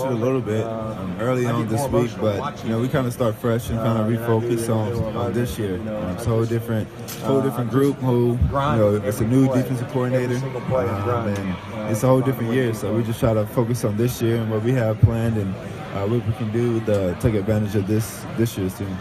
a little bit um, early on this week, but you know we kind of start fresh and kind of refocus on, on this year. Um, it's a whole different, whole different group. Who you know it's a new defensive coordinator, um, and it's a whole different year. So we just try to focus on this year and what we have planned and uh, what we can do to take advantage of this this year's team.